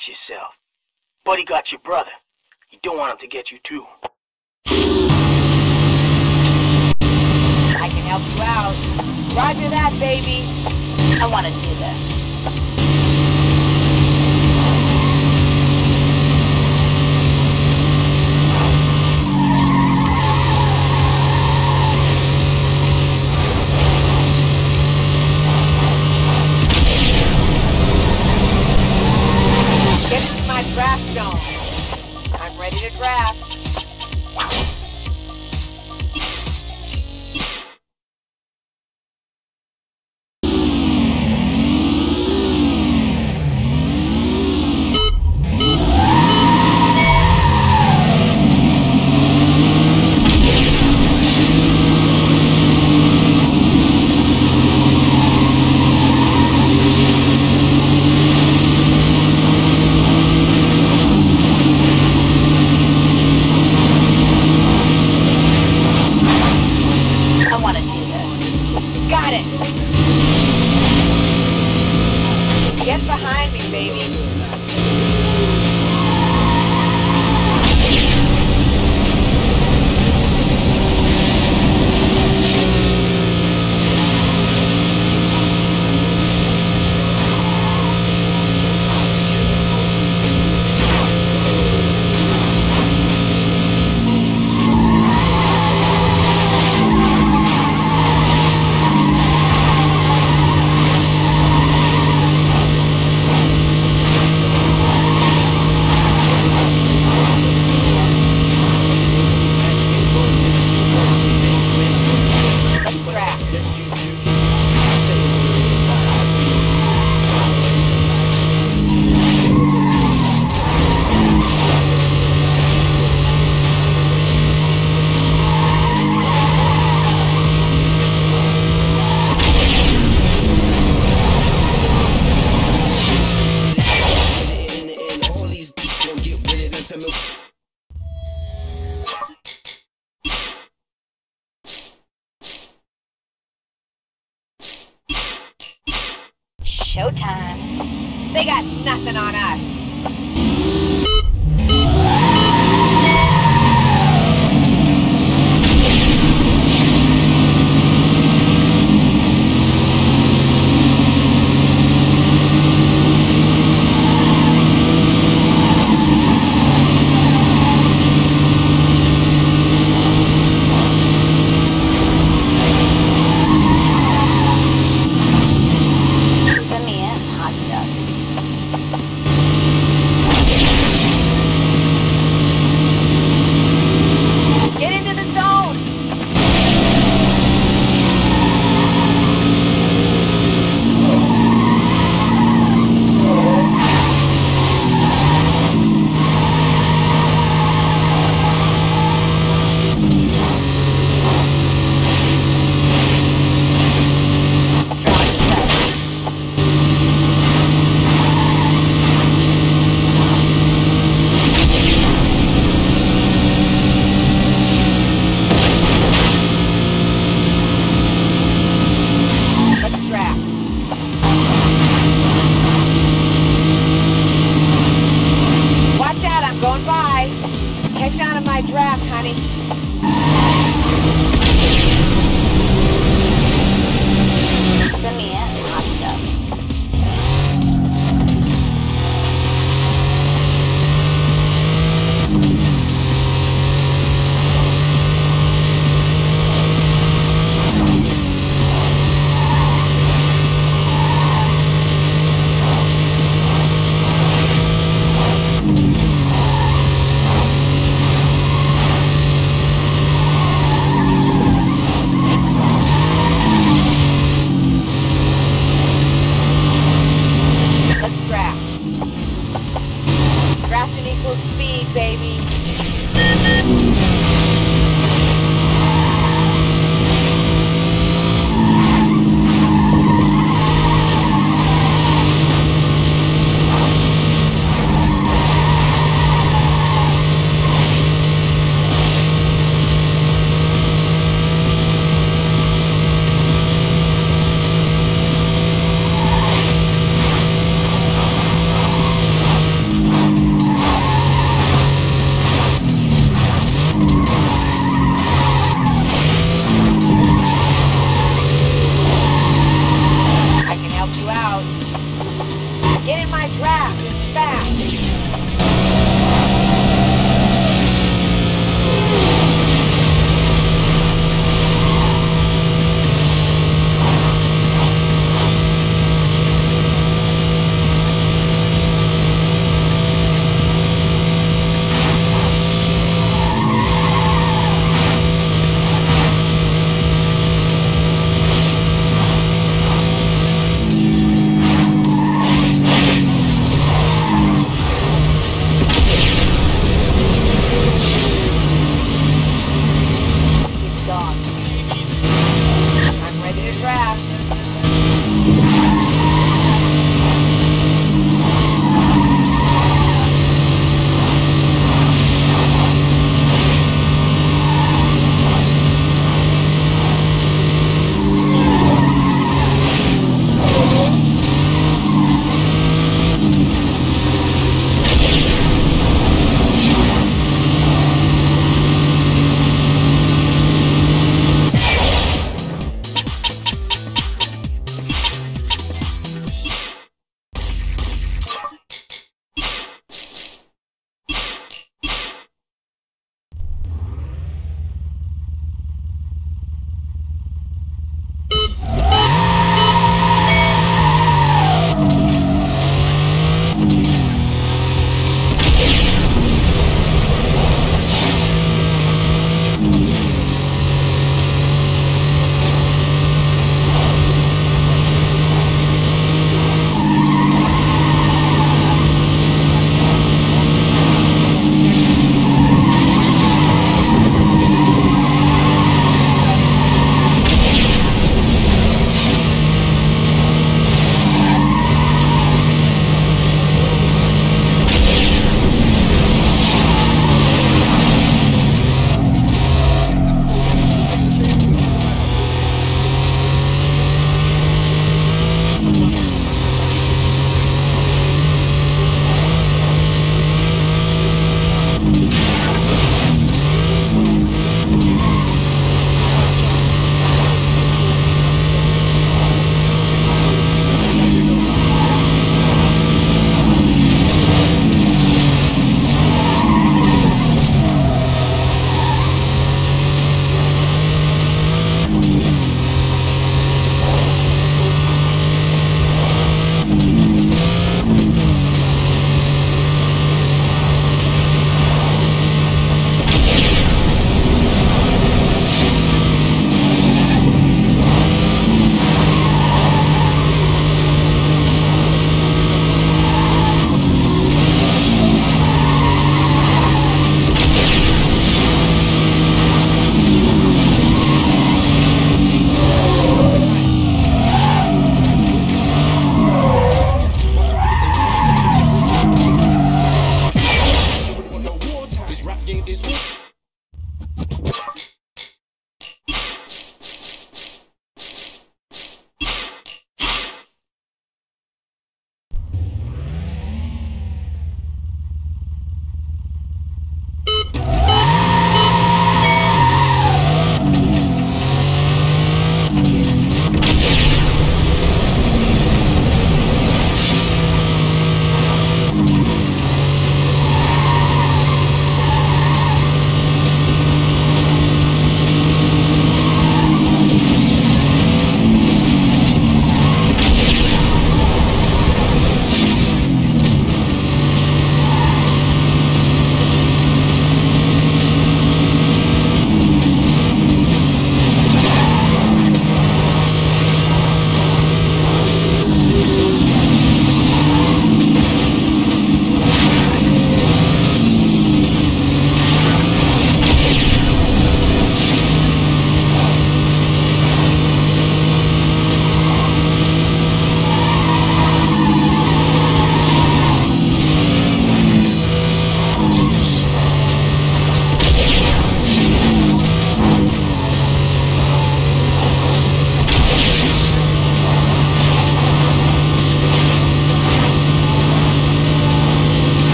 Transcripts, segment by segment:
Watch yourself. Buddy got your brother. You don't want him to get you too. I can help you out. Roger that, baby. I want to do this. speed, baby.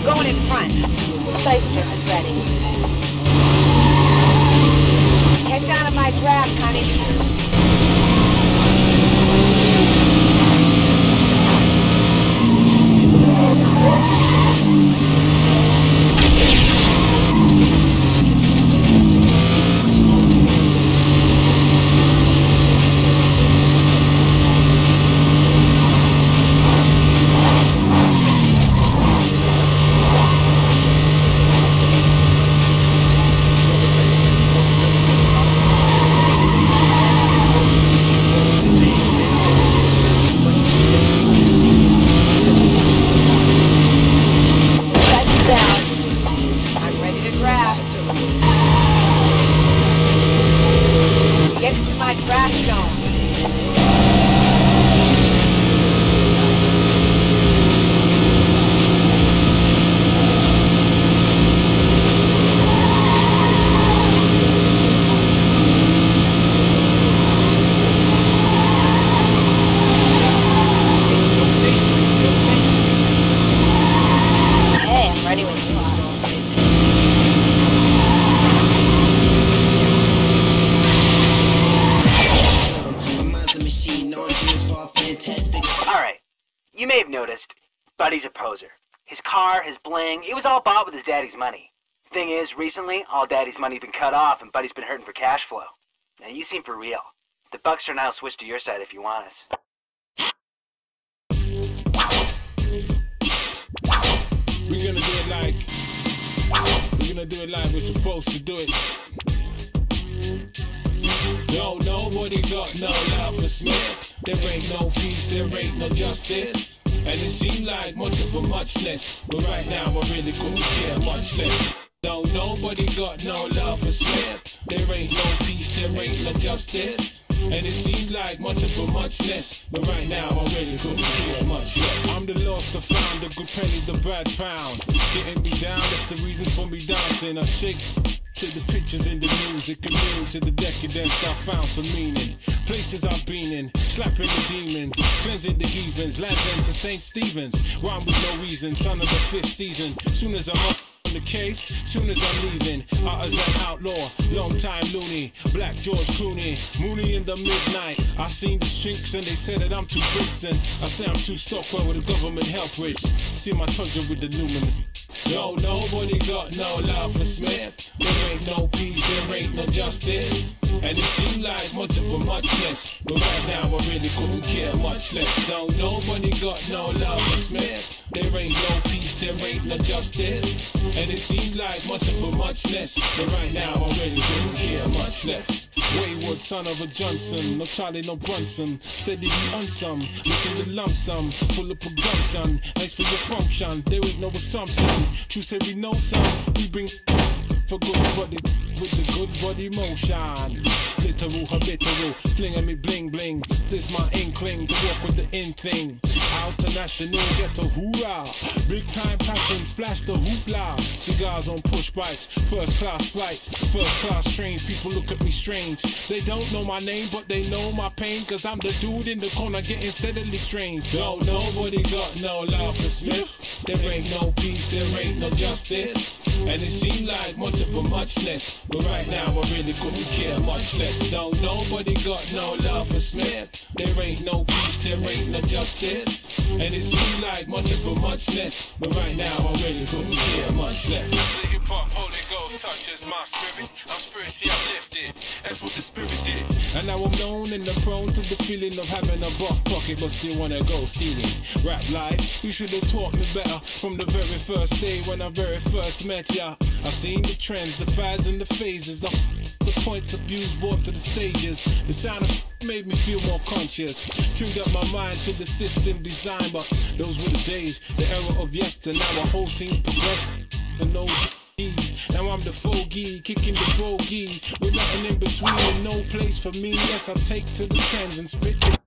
I'm going in front. Safe strip is ready. Head down to my grab, honey. Recently, all daddy's money's been cut off and Buddy's been hurting for cash flow. Now you seem for real. The Bucks are now switched to your side if you want us. We're gonna do it like we're gonna do it like we're supposed to do it. No, nobody got no love for Smith. There ain't no peace, there ain't no justice. And it seemed like much of a muchness. But right now I really couldn't care much less. No, nobody got no love for Smith. There ain't no peace, there ain't no justice. And it seems like much of a muchness. But right now I really couldn't care much less. I'm the lost, the found, the good penny, the bad pound. Getting me down, that's the reason for me dancing. I shake to the pictures and the music, immune to the decadence. I found some meaning. Places I've been in, slapping the demons, cleansing the heathens, lands into St. Stephen's. Rhyme with no reason, son of the fifth season. Soon as I'm up on the case, soon as I'm leaving, out as an outlaw, long time loony, Black George Clooney, Mooney in the midnight. I seen the shrinks and they said that I'm too Brixton. I say I'm too Stockwell with the government health rich. See my tundra with the luminous. Yo, nobody got no love for Smith. There ain't no peace, there ain't no justice. And it seems like much of a muchness. But right now I really couldn't care much less. No, nobody got no love for Smith. There ain't no peace, there ain't no justice. And it seems like much of a muchness. But right now I really couldn't care much less. Wayward son of a Johnson, no Charlie, no Bronson. Steady you on some, looking to lump sum, full of presumption. Thanks for your function, there ain't no assumption. True said we know some, we bring for good with the good body motion. Literal, habitual, flinging me bling bling. This my inkling to walk with the in thing. Out to national, get a hoorah. Big time passion, splash the hoopla. Cigars on push bikes, first class flights, first class trains. People look at me strange. They don't know my name, but they know my pain. Cause I'm the dude in the corner getting steadily strange. No, nobody got no love for Smith. There ain't no peace, there ain't no justice. And it seemed like much of a muchness. But right now I really couldn't care much less. No, nobody got no love for Smith. There ain't no peace, there ain't no justice. And it seemed like much of a muchness. But right now I really couldn't care much less. Hop Holy Ghost touches my spirit. I'm spiritually uplifted. That's what the spirit did. And now I'm known and I'm prone to the feeling of having a buck pocket, but still wanna go stealing. Rap life, you should have taught me better from the very first day when I very first met ya. I've seen the trends, the fads and the phases. The, the points views brought to the stages. The sound of made me feel more conscious. Tuned up my mind to the system design, but those were the days, the era of yesterday. Now a whole scene progressed. And no now I'm the fogey, kicking the bogey. With nothing in between no place for me. Yes, I take to the trends and spit the